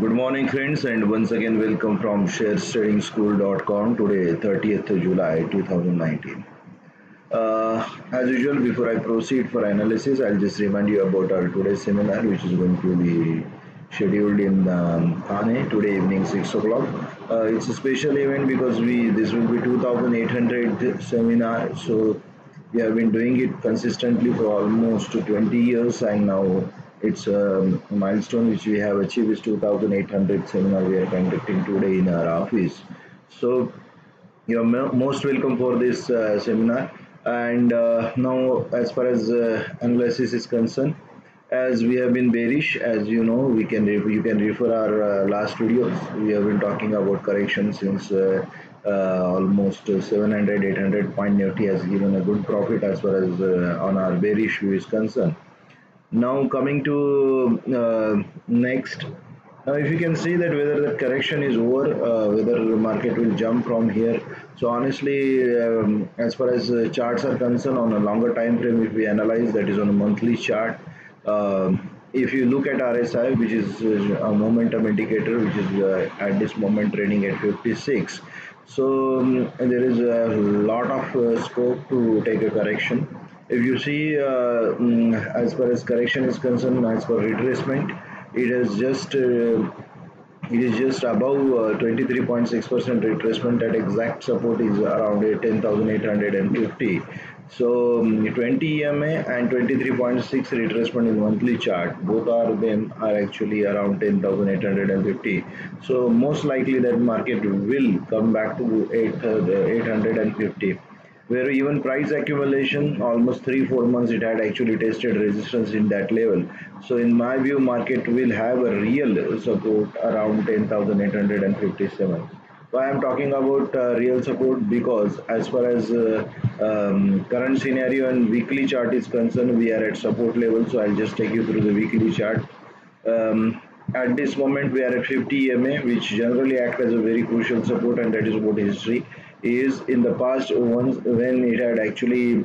Good morning, friends, and once again, welcome from ShareTradingSchool.com. Today, 30th July 2019. Uh, as usual, before I proceed for analysis, I'll just remind you about our today's seminar, which is going to be scheduled in um, Thane today evening 6 o'clock. Uh, it's a special event because we this will be 2800 seminar, so we have been doing it consistently for almost 20 years, and now it's a milestone which we have achieved is 2800 seminar we are conducting today in our office. So you're most welcome for this uh, seminar. And uh, now as far as uh, analysis is concerned as we have been bearish as you know we can you can refer our uh, last videos we have been talking about correction since uh, uh, almost 700 800 point nifty has given a good profit as far as uh, on our bearish view is concerned now coming to uh, next. Now if you can see that whether the correction is over uh, whether the market will jump from here. So honestly um, as far as uh, charts are concerned on a longer time frame if we analyze that is on a monthly chart. Um, if you look at RSI which is uh, a momentum indicator which is uh, at this moment trading at 56 so um, there is a lot of uh, scope to take a correction if you see uh, um, as far as correction is concerned as for retracement it is just uh, it is just above 23.6% uh, retracement. That exact support is around 10,850 so um, 20 EMA and 23.6 retracement in monthly chart. Both are them are actually around 10,850 so most likely that market will come back to 8, uh, 850 where even price accumulation almost three four months it had actually tested resistance in that level. So in my view market will have a real support around 10857 why i'm talking about uh, real support because as far as uh, um, current scenario and weekly chart is concerned we are at support level. So i'll just take you through the weekly chart. Um, at this moment we are at 50 EMA which generally act as a very crucial support and that is about history is in the past once when it had actually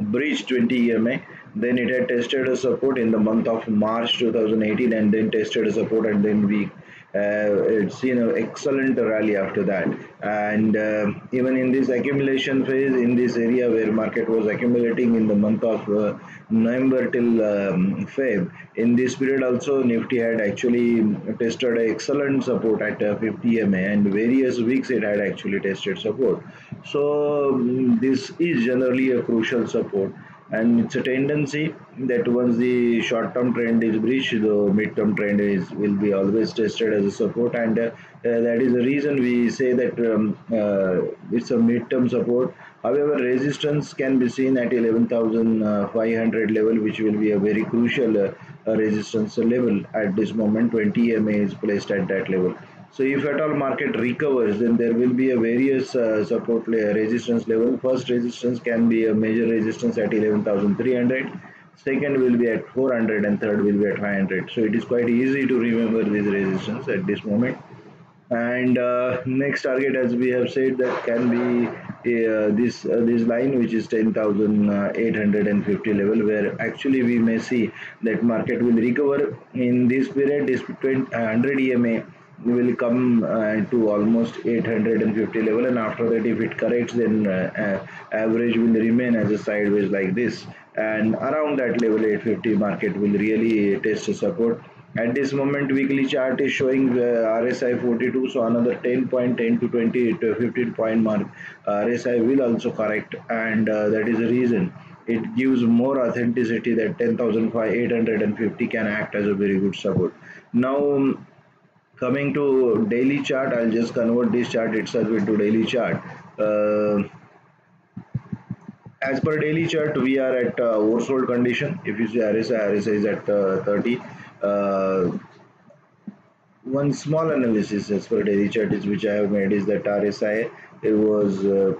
breached 20 EMA then it had tested a support in the month of March 2018 and then tested a support and then we it's seen an excellent rally after that. And uh, even in this accumulation phase in this area where market was accumulating in the month of uh, November till um, Feb in this period also Nifty had actually tested excellent support at uh, 50 MA and various weeks it had actually tested support. So um, this is generally a crucial support and it's a tendency that once the short-term trend is breached the mid-term trend is will be always tested as a support. And uh, that is the reason we say that um, uh, it's a mid-term support. However resistance can be seen at 11500 level which will be a very crucial uh, resistance level at this moment. 20 ma is placed at that level so if at all market recovers, then there will be a various uh, support resistance level. First resistance can be a major resistance at 11,300. Second will be at 400 and third will be at 500. So it is quite easy to remember these resistance at this moment. And uh, next target, as we have said, that can be uh, this uh, this line which is 10,850 level where actually we may see that market will recover in this period is 100 EMA will come uh, to almost 850 level and after that if it corrects then uh, uh, average will remain as a sideways like this. And around that level 850 market will really test the support. At this moment weekly chart is showing uh, RSI 42 so another 10.10 to 20 to 15 point mark uh, RSI will also correct. And uh, that is the reason. It gives more authenticity that 10,850 can act as a very good support. Now coming to daily chart i'll just convert this chart itself into daily chart. Uh, as per daily chart we are at uh, oversold condition. If you see RSI RSI is at uh, 30 uh, one small analysis as per daily chart is which I have made is that RSI it was uh,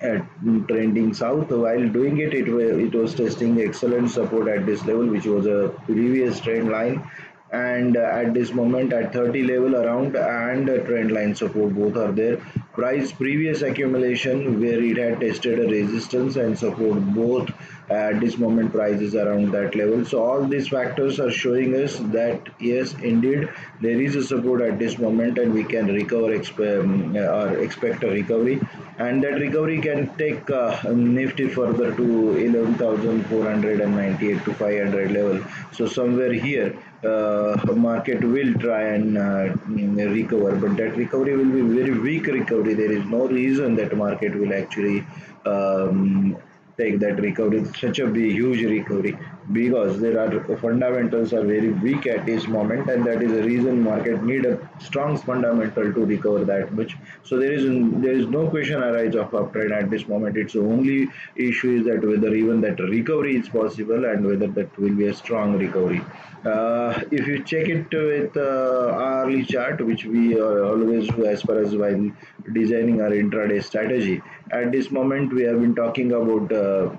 at trending south. While doing it it, it was testing excellent support at this level which was a previous trend line and at this moment at 30 level around and trend line support both are there. Price previous accumulation where it had tested a resistance and support both at this moment price is around that level. So all these factors are showing us that yes indeed there is a support at this moment and we can recover um, or expect a recovery. And that recovery can take uh, nifty further to 11498 to 500 level. So somewhere here uh, market will try and uh, recover but that recovery will be very weak recovery. There is no reason that market will actually um, take that recovery. Such a big, huge recovery because there are fundamentals are very weak at this moment and that is the reason market need a strong fundamental to recover that much. So there is there is no question arise of uptrend at this moment. It's only issue is that whether even that recovery is possible and whether that will be a strong recovery. Uh, if you check it with uh, hourly chart which we always do as far as while designing our intraday strategy at this moment we have been talking about uh,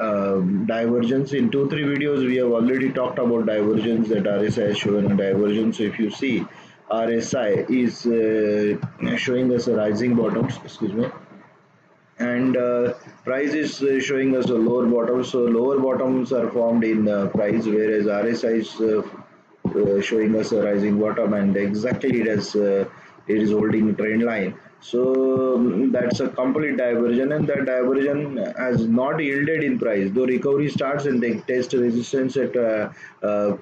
uh, divergence. In two three videos we have already talked about divergence that RSI has shown a divergence so if you see RSI is uh, showing us a rising bottoms excuse me. And uh, price is uh, showing us a lower bottom. So lower bottoms are formed in uh, price whereas RSI is uh, showing us a rising bottom. And exactly it has it is holding trend line so um, that's a complete diversion and that diversion has not yielded in price. Though recovery starts and they test resistance at uh, uh,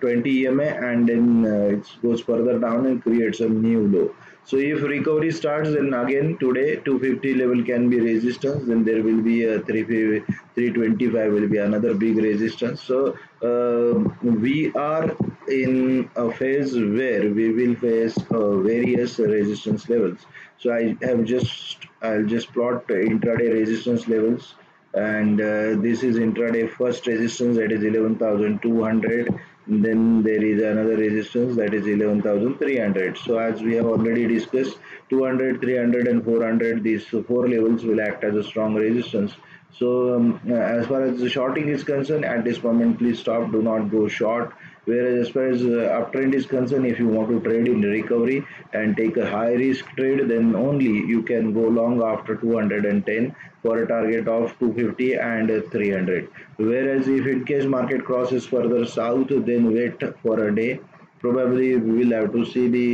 20 EMA and then uh, it goes further down and creates a new low. So if recovery starts then again today 250 level can be resistance then there will be a 325 will be another big resistance. So uh, we are in a phase where we will face uh, various resistance levels. So i have just i'll just plot intraday resistance levels. And uh, this is intraday first resistance that is 11200 then there is another resistance that is 11300 so as we have already discussed 200 300 and 400 these four levels will act as a strong resistance. So um, as far as the shorting is concerned at this moment please stop. Do not go short whereas as far as uh, uptrend is concerned if you want to trade in recovery and take a high risk trade then only you can go long after 210 for a target of 250 and 300 whereas if in case market crosses further south then wait for a day probably we will have to see the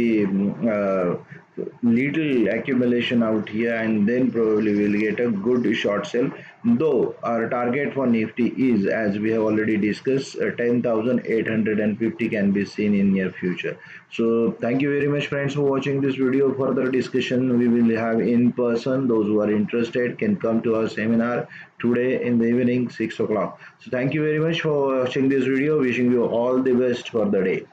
uh, little accumulation out here and then probably we'll get a good short sell though our target for nifty is as we have already discussed uh, 10850 can be seen in near future. So thank you very much friends for watching this video. Further discussion we will have in person. Those who are interested can come to our seminar today in the evening six o'clock. So thank you very much for watching this video. Wishing you all the best for the day